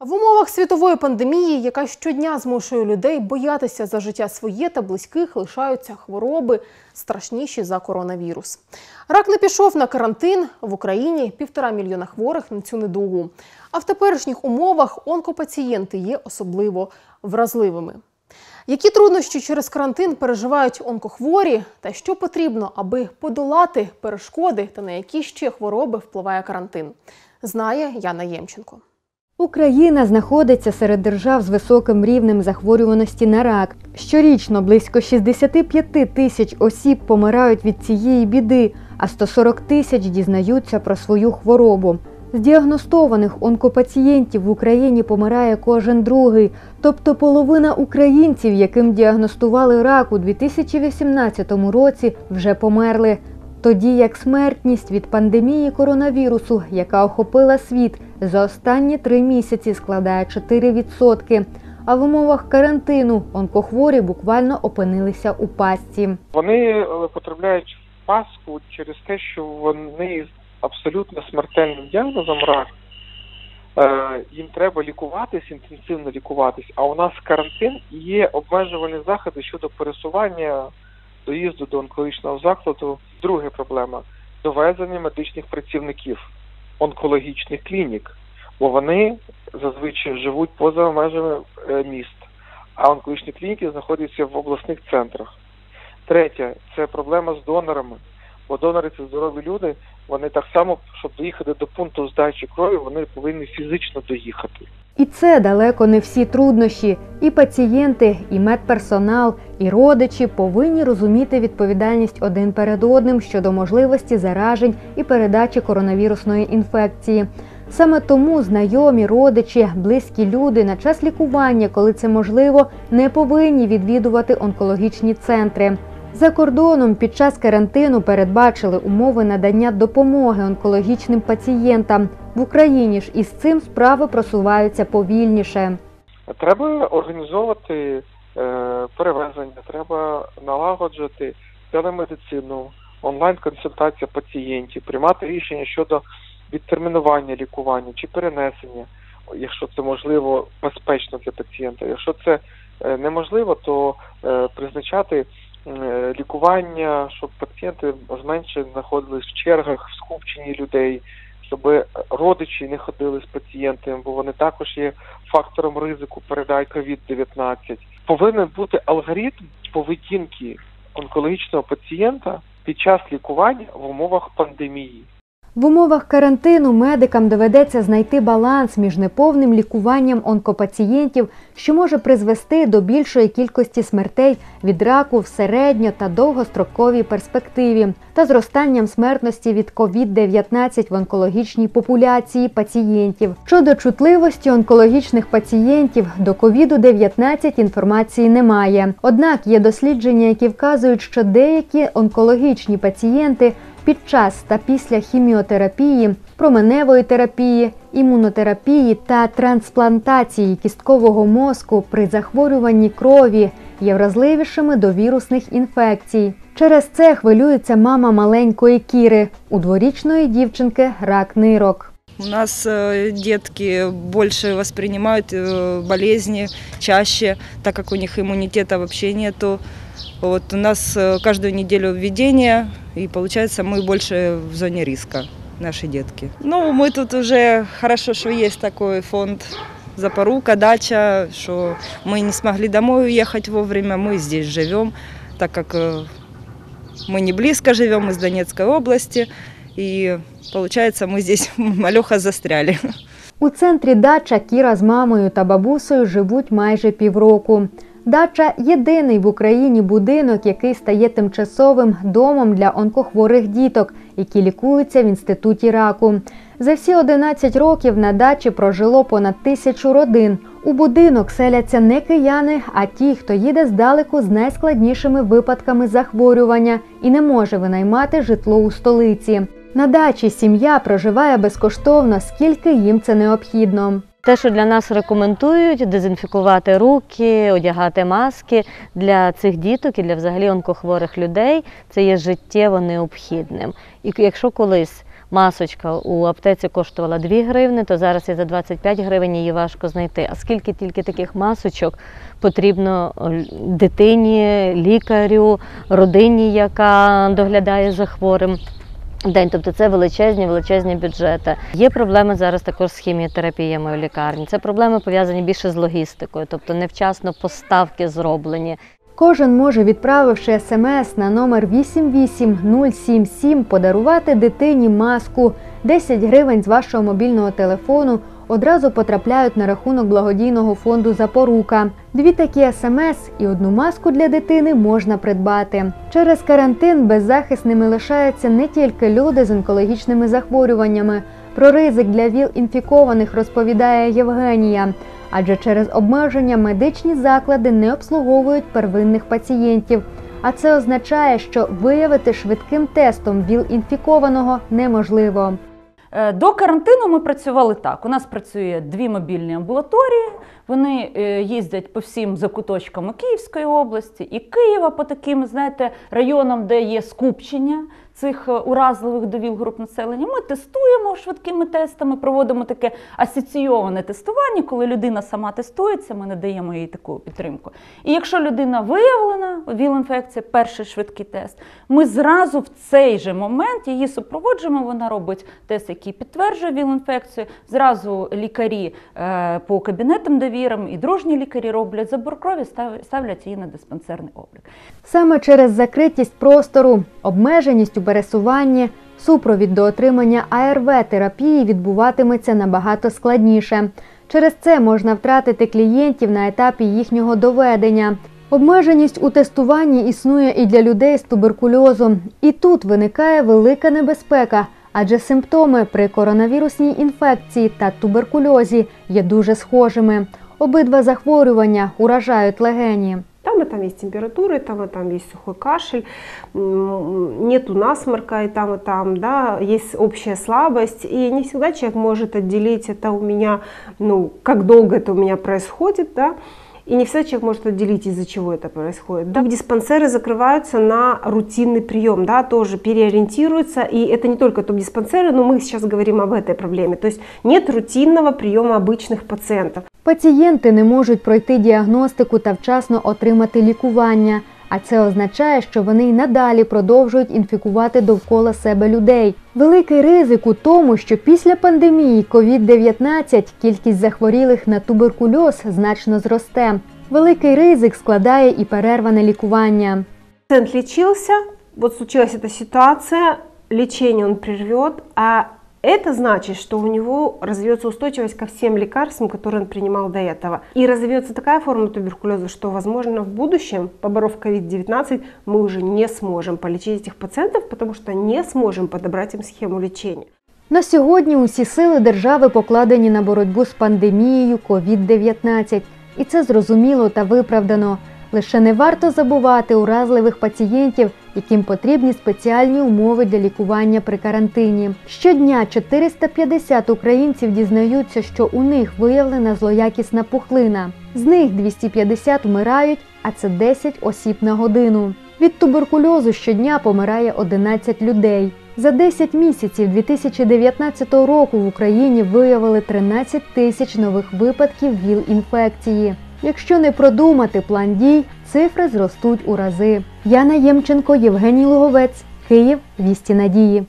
В умовах світової пандемії, яка щодня змушує людей боятися за життя своє та близьких, лишаються хвороби страшніші за коронавірус. Рак не пішов на карантин в Україні півтора мільйона хворих на цю недугу. А в теперішніх умовах онкопацієнти є особливо вразливими. Які труднощі через карантин переживають онкохворі, та що потрібно, аби подолати перешкоди та на які ще хвороби впливає карантин, знає Яна Ємченко. Україна знаходиться серед держав з високим рівнем захворюваності на рак. Щорічно близько 65 тисяч осіб помирають від цієї біди, а 140 тисяч дізнаються про свою хворобу. З діагностованих онкопацієнтів в Україні помирає кожен другий, тобто половина українців, яким діагностували рак у 2018 році, вже померли. Тоді як смертність від пандемії коронавірусу, яка охопила світ, за останні три місяці складає 4%. А в умовах карантину онкохворі буквально опинилися у пастці. Вони е, потрапляють в паску через те, що вони абсолютно смертельним діагнозом рак. Е, Їм треба лікуватись, інтенсивно лікуватись. А у нас карантин і є обмежувальні заходи щодо пересування доїзду до онкологічного закладу. Друга проблема довезення медичних працівників онкологічних клінік, бо вони зазвичай живуть поза межами е, міст, а онкологічні клініки знаходяться в обласних центрах. Третє це проблема з донорами, бо донори це здорові люди. Вони так само, щоб доїхати до пункту здачі крові, вони повинні фізично доїхати. І це далеко не всі труднощі. І пацієнти, і медперсонал, і родичі повинні розуміти відповідальність один перед одним щодо можливості заражень і передачі коронавірусної інфекції. Саме тому знайомі, родичі, близькі люди на час лікування, коли це можливо, не повинні відвідувати онкологічні центри. За кордоном під час карантину передбачили умови надання допомоги онкологічним пацієнтам. В Україні ж із цим справи просуваються повільніше. Треба організовувати е, перевезення, треба налагоджувати телемедицину, онлайн-консультація пацієнтів, приймати рішення щодо відтермінування лікування чи перенесення, якщо це можливо безпечно для пацієнта. Якщо це е, неможливо, то е, призначати лікування, щоб пацієнти зменше знаходились в чергах, в скупченні людей, щоб родичі не ходили з пацієнтами, бо вони також є фактором ризику передай COVID-19. Повинен бути алгоритм поведінки онкологічного пацієнта під час лікування в умовах пандемії. В умовах карантину медикам доведеться знайти баланс між неповним лікуванням онкопацієнтів, що може призвести до більшої кількості смертей від раку в середньо та довгостроковій перспективі, та зростанням смертності від COVID-19 в онкологічній популяції пацієнтів. Щодо чутливості онкологічних пацієнтів до COVID-19 інформації немає. Однак є дослідження, які вказують, що деякі онкологічні пацієнти під час та після хіміотерапії, променевої терапії, імунотерапії та трансплантації кісткового мозку при захворюванні крові є вразливішими до вірусних інфекцій. Через це хвилюється мама маленької Кіри. У дворічної дівчинки рак нирок. У нас э, детки больше воспринимают э, болезни чаще, так как у них иммунитета вообще нету. Вот у нас э, каждую неделю введение, и получается мы больше в зоне риска, наши детки. Ну, мы тут уже хорошо, что есть такой фонд Запорука, дача, что мы не смогли домой уехать вовремя, мы здесь живем, так как э, мы не близко живем из Донецкой области, и получается мы здесь малеха застряли. У центрі дача Кіра з мамою та бабусею живуть майже півроку. Дача єдиний в Україні будинок, який стає тимчасовим домом для онкохворих діток, які лікуються в інституті раку. За всі 11 років на дачі прожило понад тисячу родин. У будинок селяться не кияни, а ті, хто їде здалеку з найскладнішими випадками захворювання і не може винаймати житло у столиці. На дачі сім'я проживає безкоштовно, скільки їм це необхідно. Те, що для нас рекомендують дезінфікувати руки, одягати маски для цих діток і для взагалі онкохворих людей, це є життєво необхідним. І якщо колись масочка у аптеці коштувала 2 гривни, то зараз і за 25 гривень її важко знайти. А скільки тільки таких масочок потрібно дитині, лікарю, родині, яка доглядає за хворим. День, тобто це величезні, величезні бюджети. Є проблеми зараз також з хіміотерапіями в лікарні. Це проблеми пов'язані більше з логістикою, тобто невчасно поставки зроблені. Кожен може, відправивши смс на номер 88077, подарувати дитині маску. 10 гривень з вашого мобільного телефону одразу потрапляють на рахунок благодійного фонду Запорука. Дві такі смс і одну маску для дитини можна придбати. Через карантин беззахисними лишаються не тільки люди з онкологічними захворюваннями. Про ризик для ВІЛ-інфікованих розповідає Євгенія. Адже через обмеження медичні заклади не обслуговують первинних пацієнтів. А це означає, що виявити швидким тестом ВІЛ-інфікованого неможливо. Е, До карантину ми працювали так. У нас працює дві мобільні амбулаторії. Вони е, їздять по всім закуточкам Київської області і Києва по таким, знаєте, районам, де є скупчення цих е, уразливих до ВІЛ груп населення. Ми тестуємо швидкими тестами, проводимо таке асоційоване тестування, коли людина сама тестується, ми надаємо їй таку підтримку. І якщо людина виявлена ВІЛ-інфекція, перший швидкий тест, ми зразу в цей же момент її супроводжуємо. Вона робить тест, який підтверджує ВІЛ-інфекцію. Зразу лікарі е, по кабінетам довірам і дружні лікарі роблять забор крові, став- ставлять її на диспансерний облік. Саме через закритість простору, обмеженість у пересуванні, супровід до отримання АРВ-терапії відбуватиметься набагато складніше. Через це можна втратити клієнтів на етапі їхнього доведення. Обмеженість у тестуванні існує і для людей з туберкульозом. І тут виникає велика небезпека, адже симптоми при коронавірусній інфекції та туберкульозі є дуже схожими. Обидва захворювання уражають легені. Там и там есть температура, и там и там есть сухой кашель, нету насморка, и там и там, да, есть общая слабость, и не всегда человек может отделить это у меня, ну, как долго это у меня происходит, да, и не всегда человек может отделить, из-за чего это происходит. Да, диспансеры закрываются на рутинный прием, да, тоже переориентируются, и это не только топ-диспансеры, но мы сейчас говорим об этой проблеме. То есть нет рутинного приема обычных пациентов. Пацієнти не можуть пройти діагностику та вчасно отримати лікування. А це означає, що вони й надалі продовжують інфікувати довкола себе людей. Великий ризик у тому, що після пандемії COVID-19 кількість захворілих на туберкульоз значно зросте. Великий ризик складає і перерване лікування. Пациент лечился, вот случилась эта ситуация, лечение он прервет, а это значит, что у него развьется устойчивость ко всем лекарствам, которые он принимал до этого. И развьется такая форма туберкулеза, что, возможно, в будущем, поборов COVID-19, мы уже не сможем полечить этих пациентов, потому что не сможем подобрать им схему лечения. На сьогодні усі сили держави покладені на боротьбу з пандемією COVID-19. І це зрозуміло та виправдано. Лише не варто забувати уразливих пацієнтів, яким потрібні спеціальні умови для лікування при карантині. Щодня 450 українців дізнаються, що у них виявлена злоякісна пухлина. З них 250 вмирають, а це 10 осіб на годину. Від туберкульозу щодня помирає 11 людей. За 10 місяців 2019 року в Україні виявили 13 тисяч нових випадків ВІЛ-інфекції. Якщо не продумати план дій, цифри зростуть у рази. Яна Ємченко, Євгеній Луговець, Київ, Вісті Надії.